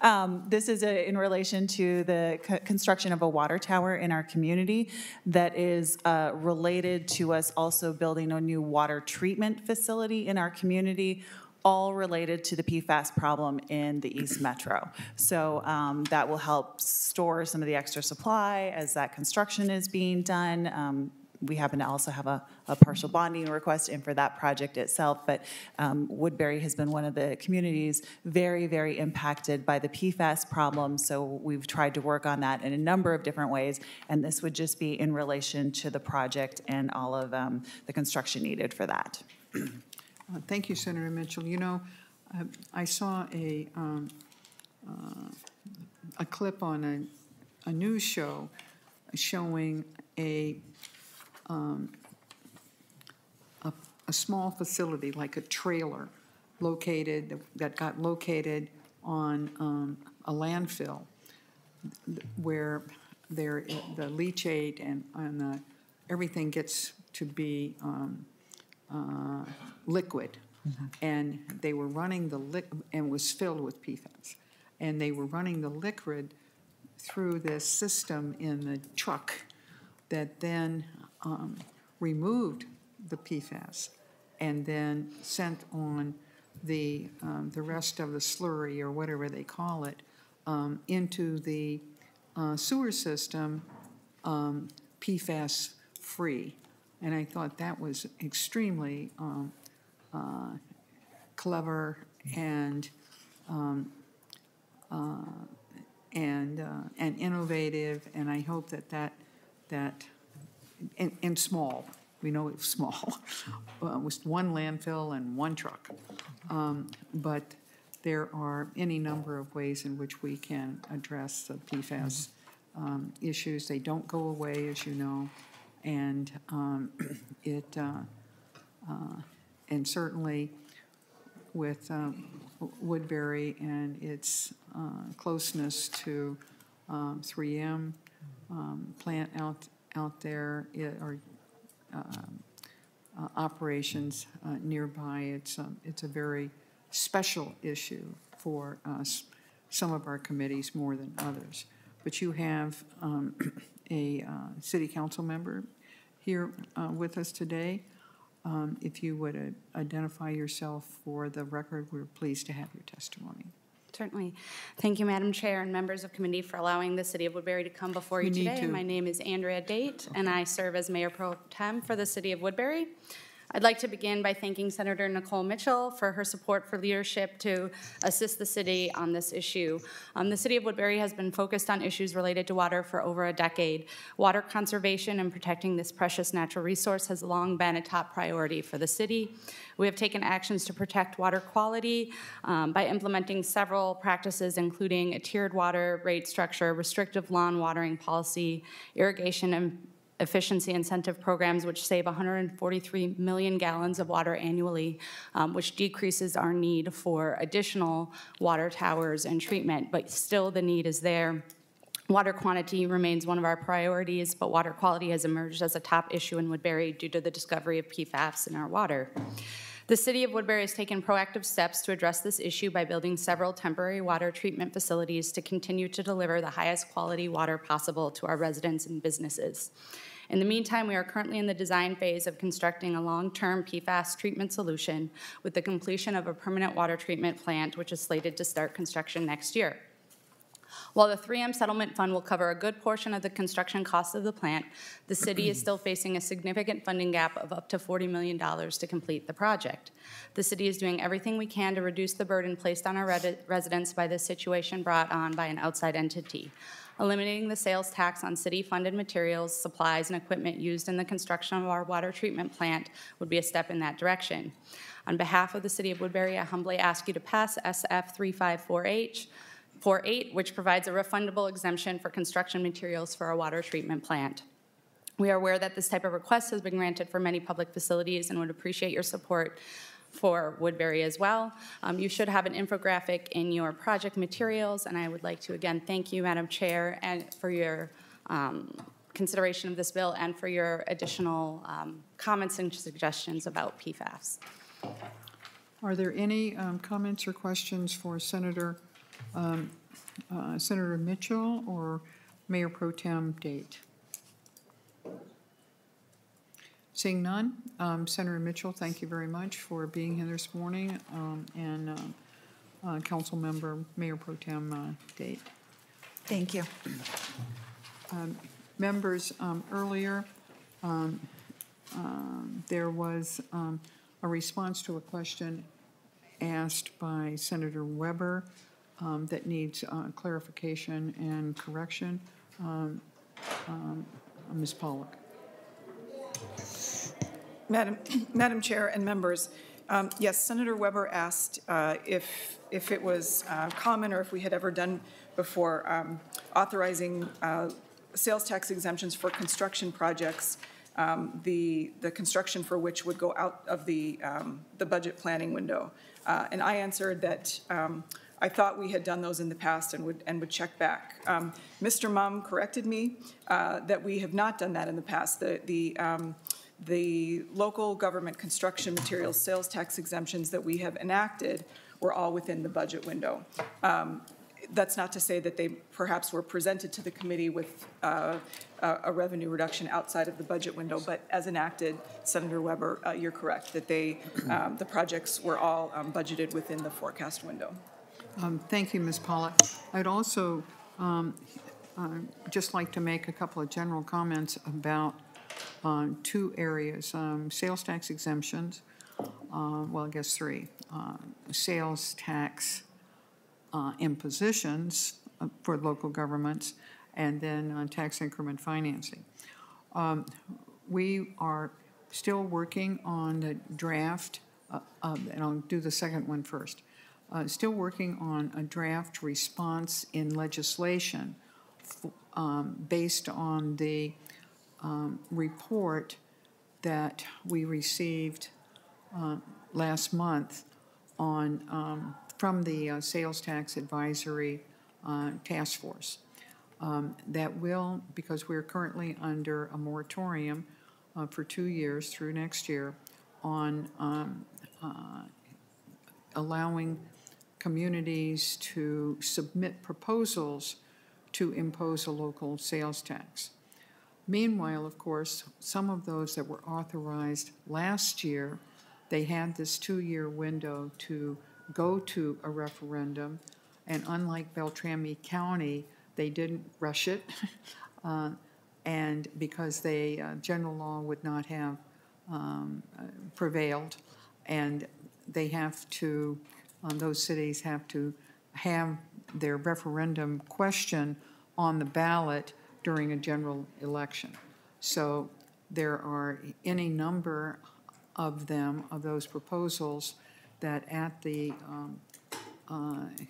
Um, This is a- in relation to the co- construction of a water tower in our community that is uh, related to us also building a new water treatment facility in our community, all related to the PFAS problem in the East Metro. So um, that will help store some of the extra supply as that construction is being done. Um, we happen to also have a, a partial bonding request in for that project itself, but um, Woodbury has been one of the communities very, very impacted by the PFAS problem, so we've tried to work on that in a number of different ways, and this would just be in relation to the project and all of um, the construction needed for that. Uh, Thank you, Senator Mitchell. You know, I saw a, um, uh, a clip on a, a news show showing a, um, a, small facility, like a trailer located, that got located on um, a landfill where there, the leachate and, and uh, everything gets to be um, uh, liquid. And they were running the and was filled with PFAS. And they were running the liquid through this system in the truck that then um, removed the PFAS and then sent on the, um, the rest of the slurry, or whatever they call it, um, into the uh, sewer system um, PFAS-free. And I thought that was extremely um, uh, clever and, um, uh, and, uh, and innovative, and I hope that that, that, and small, we know it's small, uh, with one landfill and one truck. Um, But there are any number of ways in which we can address the PFAS um, issues. They don't go away, as you know, and um, it, uh, uh, and certainly with um, Woodbury and its uh, closeness to um, 3M um, plant out, out there, or um, uh, operations uh, nearby, it's, um, it's a very special issue for us, some of our committees more than others. But you have um, a uh, city council member here uh, with us today. Um, If you would uh, identify yourself for the record, we're pleased to have your testimony. Certainly. Thank you, Madam Chair and members of committee for allowing the city of Woodbury to come before you We today. to- My name is Andrea Date, and I serve as Mayor Pro Tem for the city of Woodbury. I'd like to begin by thanking Senator Nicole Mitchell for her support for leadership to assist the city on this issue. Um, The city of Woodbury has been focused on issues related to water for over a decade. Water conservation and protecting this precious natural resource has long been a top priority for the city. We have taken actions to protect water quality um, by implementing several practices, including a tiered water rate structure, restrictive lawn watering policy, irrigation and efficiency incentive programs, which save 143 million gallons of water annually, um, which decreases our need for additional water towers and treatment, but still the need is there. Water quantity remains one of our priorities, but water quality has emerged as a top issue in Woodbury due to the discovery of PFAS in our water. The city of Woodbury has taken proactive steps to address this issue by building several temporary water treatment facilities to continue to deliver the highest quality water possible to our residents and businesses. In the meantime, we are currently in the design phase of constructing a long-term PFAS treatment solution with the completion of a permanent water treatment plant, which is slated to start construction next year. While the 3M settlement fund will cover a good portion of the construction costs of the plant, the city is still facing a significant funding gap of up to $40 million to complete the project. The city is doing everything we can to reduce the burden placed on our residents by this situation brought on by an outside entity. Eliminating the sales tax on city-funded materials, supplies, and equipment used in the construction of our water treatment plant would be a step in that direction. On behalf of the city of Woodbury, I humbly ask you to pass SF 354H, 48, which provides a refundable exemption for construction materials for a water treatment plant. We are aware that this type of request has been granted for many public facilities and would appreciate your support for Woodbury as well. Um, You should have an infographic in your project materials, and I would like to again thank you, Madam Chair, and for your um, consideration of this bill and for your additional um, comments and suggestions about PFAS. Are there any um, comments or questions for Senator, um, uh, Senator Mitchell or Mayor Pro Tem Date? Seeing none, um, Senator Mitchell, thank you very much for being here this morning, um, and um, uh, Councilmember Mayor Pro Tem uh, Date. Thank you. Um, Members, um, earlier, there was um, a response to a question asked by Senator Weber um, that needs uh, clarification and correction. Um, um, Ms. Pollock. Madam, Madam Chair and members, um, yes, Senator Weber asked uh, if, if it was uh, common or if we had ever done before um, authorizing uh, sales tax exemptions for construction projects, um, the, the construction for which would go out of the, um, the budget planning window. Uh, And I answered that um, I thought we had done those in the past and would, and would check back. Um, Mr. Mum corrected me uh, that we have not done that in the past. The, the, um, the local government construction materials sales tax exemptions that we have enacted were all within the budget window. Um, That's not to say that they perhaps were presented to the committee with uh, a revenue reduction outside of the budget window, but as enacted, Senator Weber, uh, you're correct, that they, um, the projects were all um, budgeted within the forecast window. Um, Thank you, Ms. Pollock. I'd also um, uh, just like to make a couple of general comments about uh, two areas, um, sales tax exemptions, uh, well, I guess three, uh, sales tax uh, impositions uh, for local governments, and then tax increment financing. Um, We are still working on the draft, and I'll do the second one first. Uh, Still working on a draft response in legislation um, based on the um, report that we received uh, last month on, um, from the uh, Sales Tax Advisory uh, Task Force. Um, That will, because we're currently under a moratorium uh, for two years through next year on um, uh, allowing communities to submit proposals to impose a local sales tax. Meanwhile, of course, some of those that were authorized last year, they had this two-year window to go to a referendum, and unlike Beltrami County, they didn't rush it, uh, and because they, uh, general law would not have um, uh, prevailed, and they have to, um, those cities have to have their referendum question on the ballot during a general election. So there are any number of them, of those proposals, that at the, um, uh,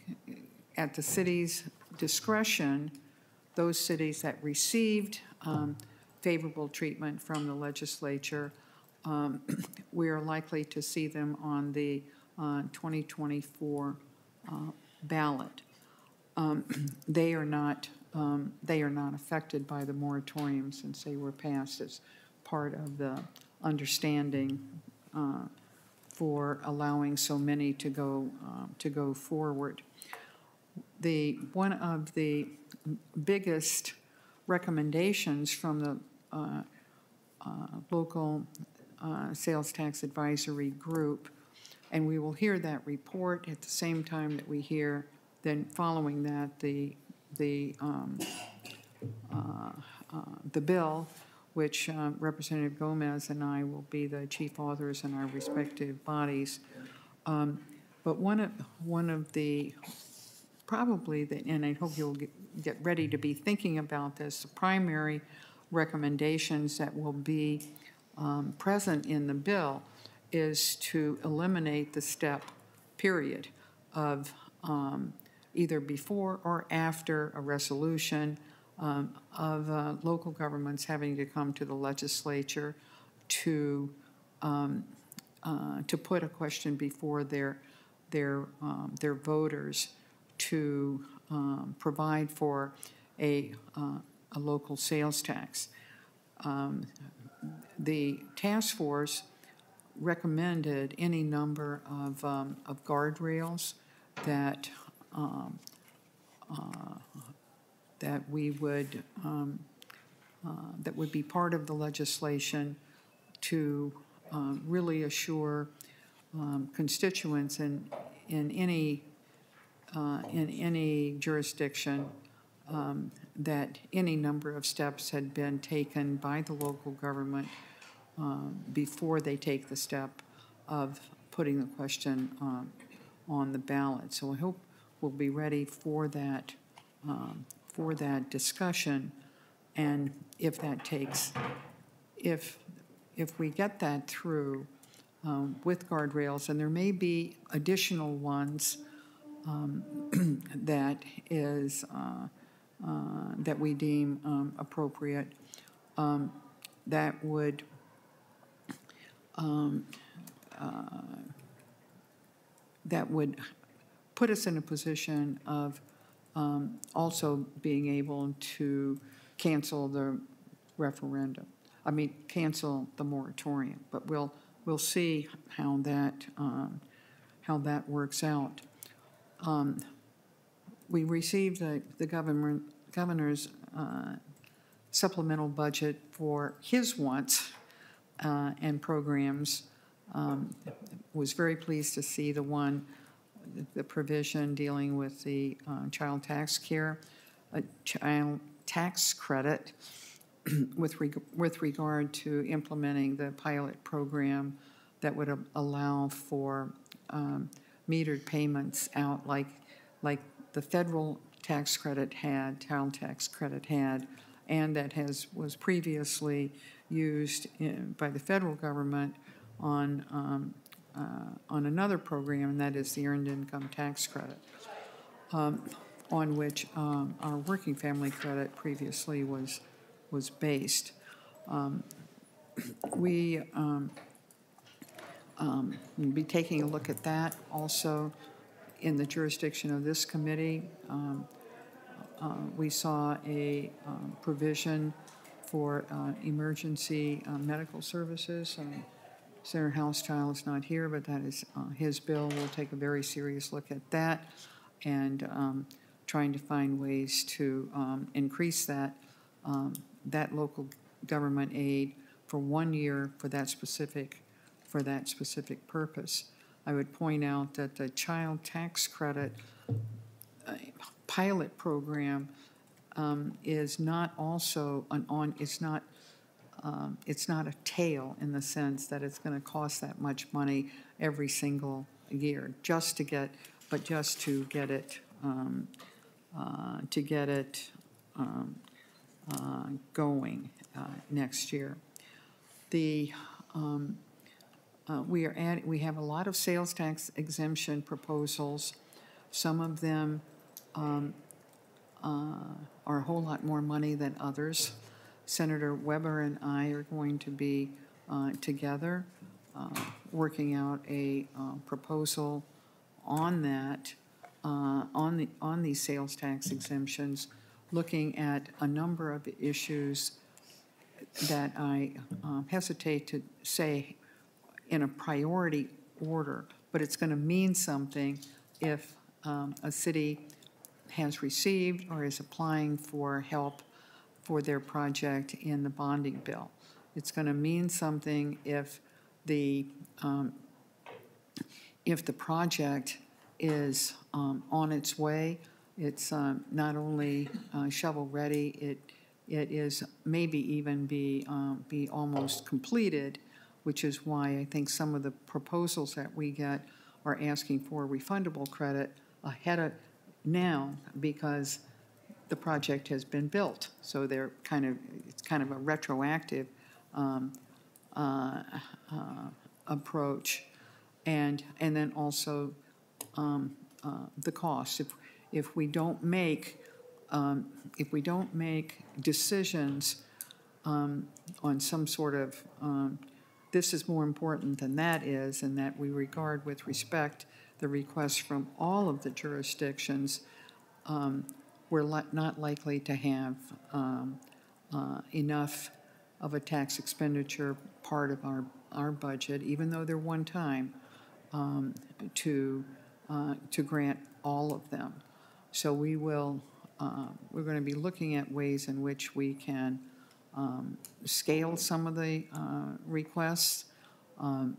at the city's discretion, those cities that received um, favorable treatment from the legislature, um, we are likely to see them on the uh, 2024 uh, ballot. Um, They are not, um, they are not affected by the moratorium since they were passed as part of the understanding uh, for allowing so many to go, um, to go forward. The, one of the biggest recommendations from the uh, local sales tax advisory group, and we will hear that report at the same time that we hear, then following that, the, the, um, uh, uh, the bill, which uh, Representative Gomez and I will be the chief authors in our respective bodies. Um, But one of, one of the, probably, the and I hope you'll get, get ready to be thinking about this, the primary recommendations that will be um, present in the bill is to eliminate the step, period, of um, either before or after a resolution um, of uh, local governments having to come to the legislature to, um, uh, to put a question before their, their, um, their voters to um, provide for a, uh, a local sales tax. Um, The task force recommended any number of, um, of guardrails that, um, uh, that we would, um, uh, that would be part of the legislation to um, really assure um, constituents in, in any, uh, in any jurisdiction um, that any number of steps had been taken by the local government um, before they take the step of putting the question um, on the ballot. So I hope we'll be ready for that, um, for that discussion. And if that takes, if, if we get that through um, with guardrails, and there may be additional ones um, that is, uh, uh, that we deem um, appropriate, that would um, uh, that would put us in a position of um, also being able to cancel the referendum. I mean, cancel the moratorium, but we'll, we'll see how that, um, how that works out. Um, We received the, the government, governor's uh, supplemental budget for his wants uh, and programs. Um, Was very pleased to see the one, the provision dealing with the uh, child tax care, uh, child tax credit with, reg- with regard to implementing the pilot program that would a- allow for um, metered payments out like, like the federal tax credit had, child tax credit had, and that has, was previously used in- by the federal government on, um, uh, on another program, and that is the Earned Income Tax Credit, um, on which um, our working family credit previously was, was based. Um, We um, um, will be taking a look at that also in the jurisdiction of this committee. Uh, We saw a provision for uh, emergency uh, medical services. Um, Senator Hauschild is not here, but that is uh, his bill. We'll take a very serious look at that and um, trying to find ways to um, increase that, um, that local government aid for one year for that specific, for that specific purpose. I would point out that the child tax credit uh, pilot program um, is not also an on, it's not, um, it's not a tail in the sense that it's going to cost that much money every single year, just to get, but just to get it, um, uh, to get it um, uh, going uh, next year. The, um, uh, we are add, we have a lot of sales tax exemption proposals. Some of them um, are a whole lot more money than others. Senator Weber and I are going to be uh, together uh, working out a uh, proposal on that, uh, on the, on these sales tax exemptions, looking at a number of issues that I um, hesitate to say in a priority order, but it's going to mean something if um, a city has received or is applying for help for their project in the bonding bill. It's going to mean something if the, um, if the project is um, on its way. It's um, not only uh, shovel-ready, it, it is maybe even be, um, be almost completed, which is why I think some of the proposals that we get are asking for refundable credit ahead of, now, because the project has been built. So they're kind of, it's kind of a retroactive um, uh, uh, approach. And, and then also um, uh, the cost. If, if we don't make, um, if we don't make decisions um, on some sort of, um, this is more important than that is, and that we regard with respect the requests from all of the jurisdictions, um, we're li- not likely to have um, uh, enough of a tax expenditure part of our, our budget, even though they're one-time, um, to, uh, to grant all of them. So we will, uh, we're going to be looking at ways in which we can um, scale some of the uh, requests, um,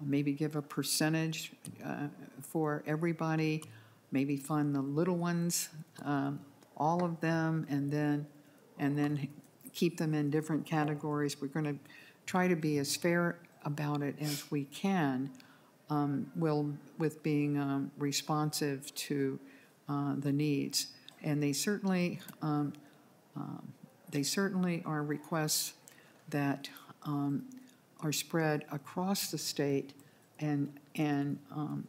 maybe give a percentage uh, for everybody, maybe fund the little ones, um, all of them, and then, and then keep them in different categories. We're going to try to be as fair about it as we can, um, will, with being um, responsive to uh, the needs. And they certainly, um, um, they certainly are requests that um, are spread across the state and, and, um,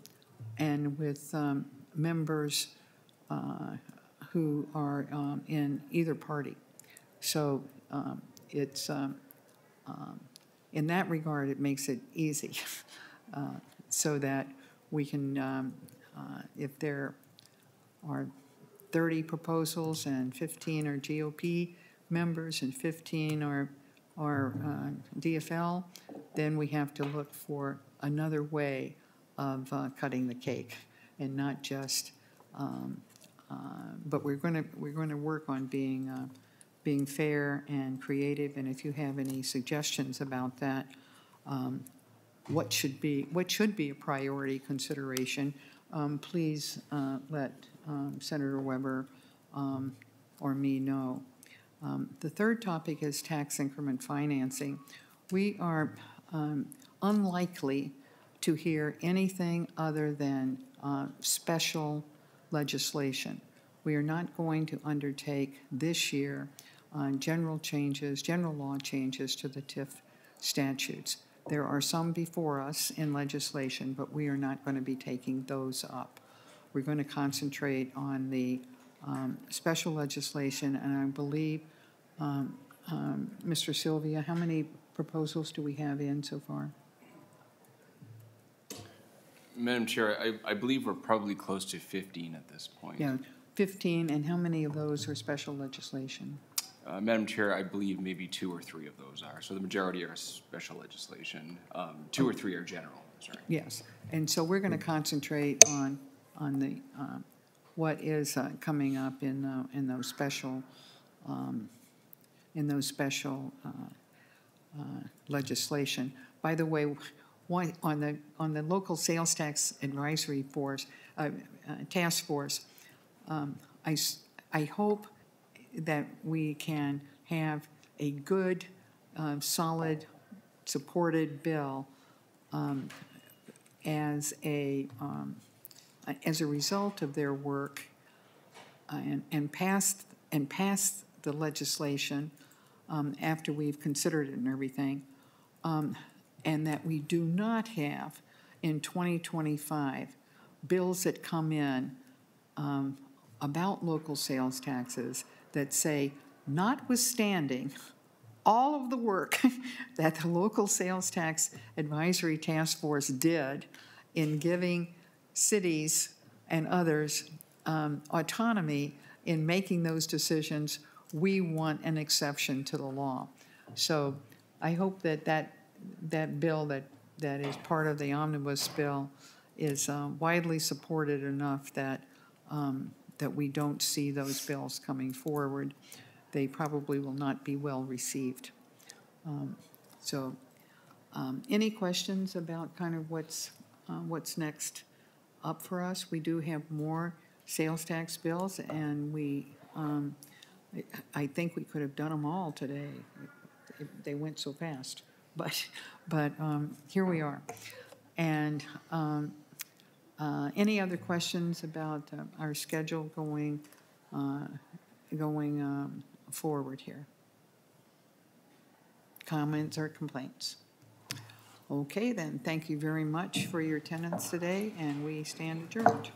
and with um, members uh, who are um, in either party. So um, it's, um, um, in that regard, it makes it easy uh, so that we can, uh, if there are 30 proposals and 15 are GOP members and 15 are, are uh, DFL, then we have to look for another way of uh, cutting the cake and not just, um, uh, but we're going to, we're going to work on being, uh, being fair and creative. And if you have any suggestions about that, um, what should be, what should be a priority consideration, um, please uh, let um, Senator Weber um, or me know. Um, The third topic is tax increment financing. We are um, unlikely to hear anything other than uh, special legislation. We are not going to undertake this year uh, general changes, general law changes to the TIF statutes. There are some before us in legislation, but we are not going to be taking those up. We're going to concentrate on the um, special legislation, and I believe, um, um, Mr. Sylvia, how many proposals do we have in so far? Madam Chair, I, I believe we're probably close to 15 at this point. Yeah, 15, and how many of those are special legislation? Uh, Madam Chair, I believe maybe two or three of those are. So the majority are special legislation. Um, two or three are general, sorry. Yes, and so we're going to concentrate on, on the, um, what is uh, coming up in, uh, in those special, um, in those special uh, uh, legislation. By the way, on the, on the local sales tax advisory force, uh, task force, um, I, I hope that we can have a good, uh, solid, supported bill um, as a, um, as a result of their work uh, and, and pass, and passed the legislation um, after we've considered it and everything, um, and that we do not have in 2025 bills that come in um, about local sales taxes that say, notwithstanding all of the work that the local sales tax advisory task force did in giving cities and others um, autonomy in making those decisions, we want an exception to the law. So I hope that that, that bill that, that is part of the omnibus bill is uh, widely supported enough that, um, that we don't see those bills coming forward. They probably will not be well received. Um, So, um, any questions about kind of what's, uh, what's next up for us? We do have more sales tax bills, and we, um, I- think we could have done them all today. They went so fast, but, but um, here we are. And um, uh, any other questions about uh, our schedule going, uh, going um, forward here? Comments or complaints? Okay, then, thank you very much for your attendance today, and we stand adjourned.